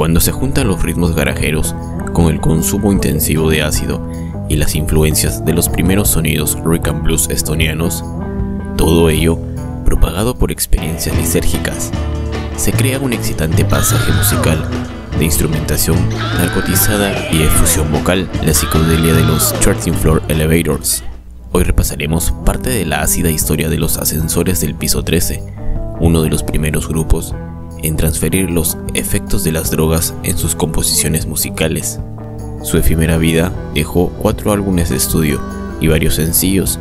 Cuando se juntan los ritmos garajeros con el consumo intensivo de ácido y las influencias de los primeros sonidos rock and blues estonianos, todo ello propagado por experiencias lisérgicas, se crea un excitante pasaje musical de instrumentación narcotizada y efusión vocal, la psicodelia de los Charting Floor Elevators. Hoy repasaremos parte de la ácida historia de los ascensores del piso 13, uno de los primeros grupos en transferir los efectos de las drogas en sus composiciones musicales. Su efímera vida dejó cuatro álbumes de estudio y varios sencillos,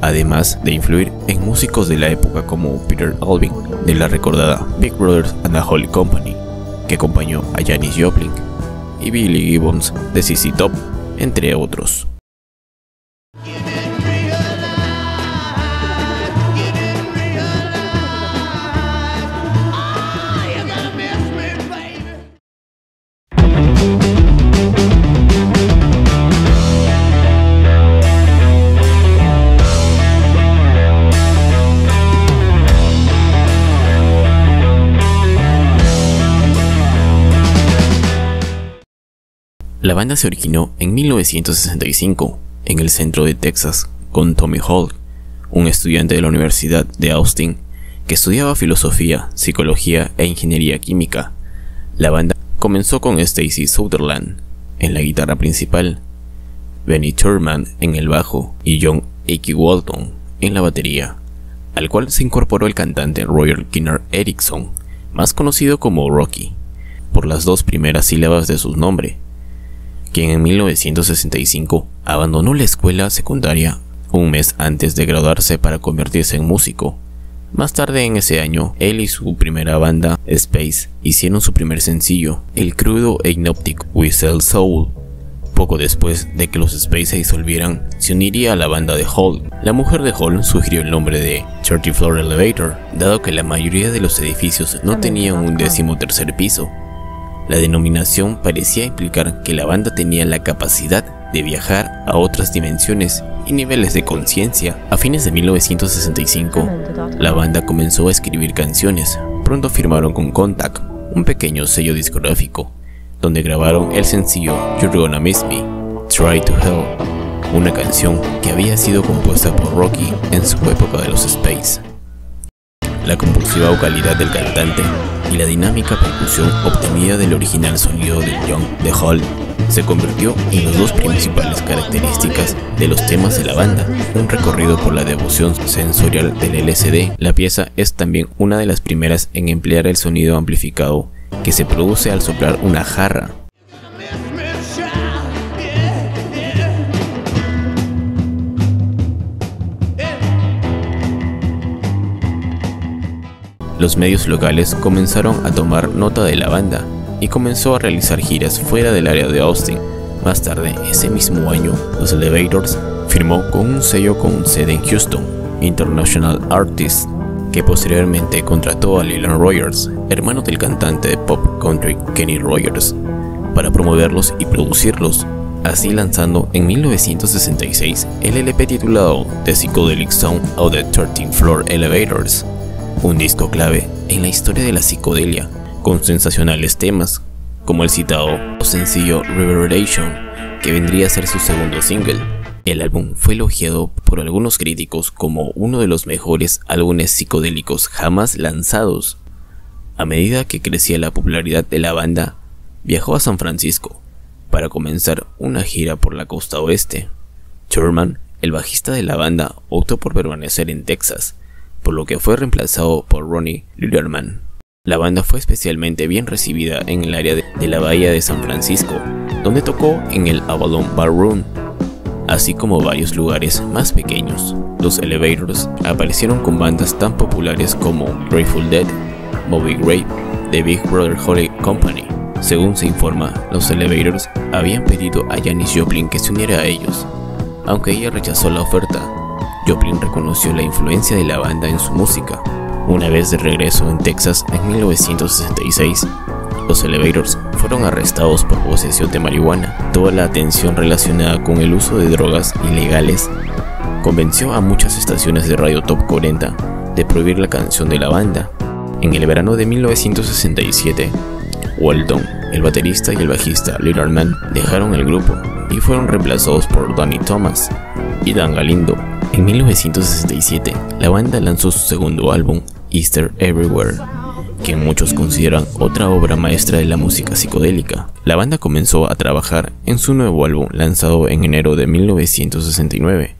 además de influir en músicos de la época como Peter Alvin, de la recordada Big Brothers and the Holy Company, que acompañó a Janis Joplin, y Billy Gibbons de CC Top, entre otros. Banda se originó en 1965 en el centro de Texas con Tommy Hall, un estudiante de la Universidad de Austin que estudiaba filosofía, psicología e ingeniería química. La banda comenzó con Stacy Sutherland en la guitarra principal, Benny Turman en el bajo y John Aki Walton en la batería, al cual se incorporó el cantante Roger Kinner Erickson, más conocido como Rocky, por las dos primeras sílabas de su nombre quien en 1965 abandonó la escuela secundaria un mes antes de graduarse para convertirse en músico. Más tarde en ese año, él y su primera banda, Space, hicieron su primer sencillo, el crudo e Hypnotic Whistle Soul. Poco después de que los Space se disolvieran, se uniría a la banda de Hall. La mujer de Hall sugirió el nombre de 30 Floor Elevator, dado que la mayoría de los edificios no tenían un décimo tercer piso. La denominación parecía implicar que la banda tenía la capacidad de viajar a otras dimensiones y niveles de conciencia. A fines de 1965, la banda comenzó a escribir canciones. Pronto firmaron con Contact, un pequeño sello discográfico, donde grabaron el sencillo You're Gonna Miss Me, Try to Hell, una canción que había sido compuesta por Rocky en su época de los Space. La compulsiva vocalidad del cantante y la dinámica percusión obtenida del original sonido del Young de Hall se convirtió en las dos principales características de los temas de la banda. Un recorrido por la devoción sensorial del LSD, la pieza es también una de las primeras en emplear el sonido amplificado que se produce al soplar una jarra Los medios locales comenzaron a tomar nota de la banda y comenzó a realizar giras fuera del área de Austin. Más tarde, ese mismo año, los Elevators firmó con un sello con sede en Houston, International Artists, que posteriormente contrató a Leland Rogers, hermano del cantante de pop country Kenny Rogers, para promoverlos y producirlos, así lanzando en 1966 el LP titulado The Psychedelic Sound of the 13th Floor Elevators un disco clave en la historia de la psicodelia, con sensacionales temas, como el citado sencillo Reverberation, que vendría a ser su segundo single. El álbum fue elogiado por algunos críticos como uno de los mejores álbumes psicodélicos jamás lanzados. A medida que crecía la popularidad de la banda, viajó a San Francisco para comenzar una gira por la costa oeste. Turman, el bajista de la banda, optó por permanecer en Texas por lo que fue reemplazado por Ronnie Lillerman. La banda fue especialmente bien recibida en el área de, la bahía de San Francisco, donde tocó en el Avalon Bar Room, así como varios lugares más pequeños. Los Elevators aparecieron con bandas tan populares como Grateful Dead, Bobby Gray, The Big Brother Holly Company. Según se informa, los Elevators habían pedido a Janis Joplin que se uniera a ellos, aunque ella rechazó la oferta Joplin reconoció la influencia de la banda en su música. Una vez de regreso en Texas en 1966, los Elevators fueron arrestados por posesión de marihuana. Toda la atención relacionada con el uso de drogas ilegales convenció a muchas estaciones de radio Top 40 de prohibir la canción de la banda. En el verano de 1967, Walton el baterista y el bajista Little Man dejaron el grupo y fueron reemplazados por Donny Thomas y Dan Galindo. En 1967, la banda lanzó su segundo álbum, Easter Everywhere, que muchos consideran otra obra maestra de la música psicodélica. La banda comenzó a trabajar en su nuevo álbum lanzado en enero de 1969,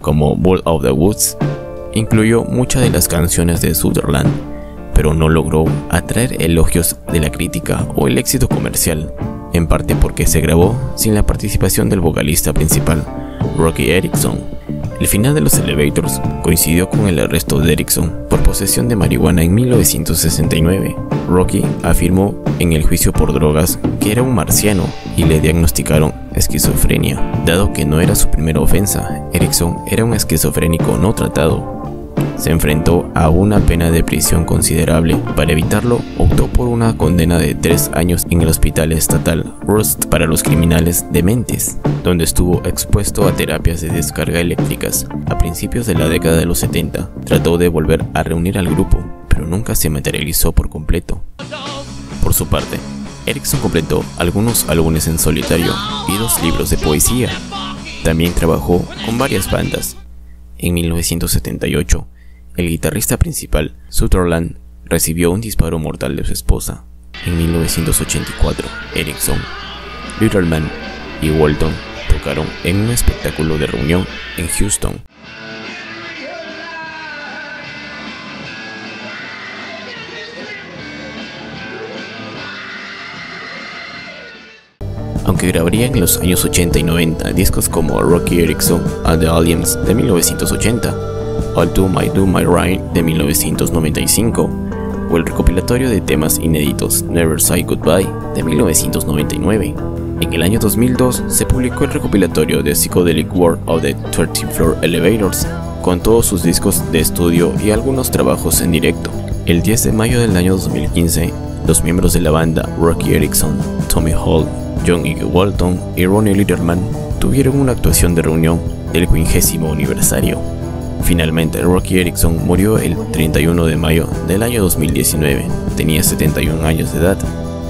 como Ball of the Woods. Incluyó muchas de las canciones de Sutherland, pero no logró atraer elogios de la crítica o el éxito comercial, en parte porque se grabó sin la participación del vocalista principal, Rocky Erickson. El final de los Elevators coincidió con el arresto de Erickson por posesión de marihuana en 1969. Rocky afirmó en el juicio por drogas que era un marciano y le diagnosticaron esquizofrenia. Dado que no era su primera ofensa, Erickson era un esquizofrénico no tratado se enfrentó a una pena de prisión considerable. Para evitarlo, optó por una condena de tres años en el hospital estatal Rust para los criminales dementes, donde estuvo expuesto a terapias de descarga eléctricas. A principios de la década de los 70, trató de volver a reunir al grupo, pero nunca se materializó por completo. Por su parte, Erickson completó algunos álbumes en solitario y dos libros de poesía. También trabajó con varias bandas. En 1978, el guitarrista principal, Sutherland, recibió un disparo mortal de su esposa. En 1984, Erickson, Litterman y Walton tocaron en un espectáculo de reunión en Houston. Aunque grabaría en los años 80 y 90 discos como Rocky Erickson and the Aliens de 1980, All Do My Do My Right de 1995 o el recopilatorio de temas inéditos Never Say Goodbye de 1999. En el año 2002 se publicó el recopilatorio de Psychedelic World of the 13 Floor Elevators con todos sus discos de estudio y algunos trabajos en directo. El 10 de mayo del año 2015, los miembros de la banda Rocky Erickson, Tommy Hall, John E. Walton y Ronnie Litterman tuvieron una actuación de reunión del quinquésimo aniversario. Finalmente, Rocky Erickson murió el 31 de mayo del año 2019. Tenía 71 años de edad.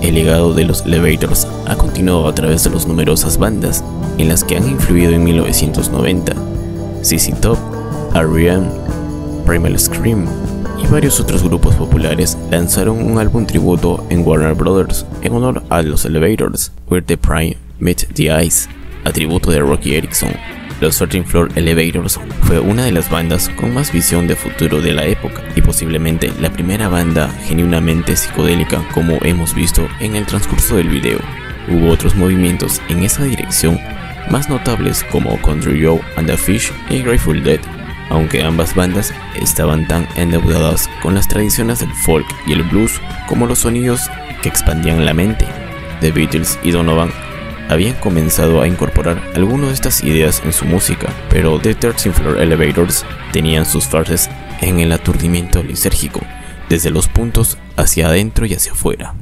El legado de los Elevators ha continuado a través de las numerosas bandas en las que han influido en 1990. CC Top, R.E.M., Primal Scream y varios otros grupos populares lanzaron un álbum tributo en Warner Brothers en honor a los Elevators, Where the Prime Met the Ice, atributo de Rocky Erickson. Los 13 Floor Elevators fue una de las bandas con más visión de futuro de la época y posiblemente la primera banda genuinamente psicodélica como hemos visto en el transcurso del video. Hubo otros movimientos en esa dirección más notables como Country Joe and the Fish y Grateful Dead, aunque ambas bandas estaban tan endeudadas con las tradiciones del folk y el blues como los sonidos que expandían la mente. The Beatles y Donovan habían comenzado a incorporar algunas de estas ideas en su música, pero The 13 Floor Elevators tenían sus frases en el aturdimiento lisérgico, desde los puntos hacia adentro y hacia afuera.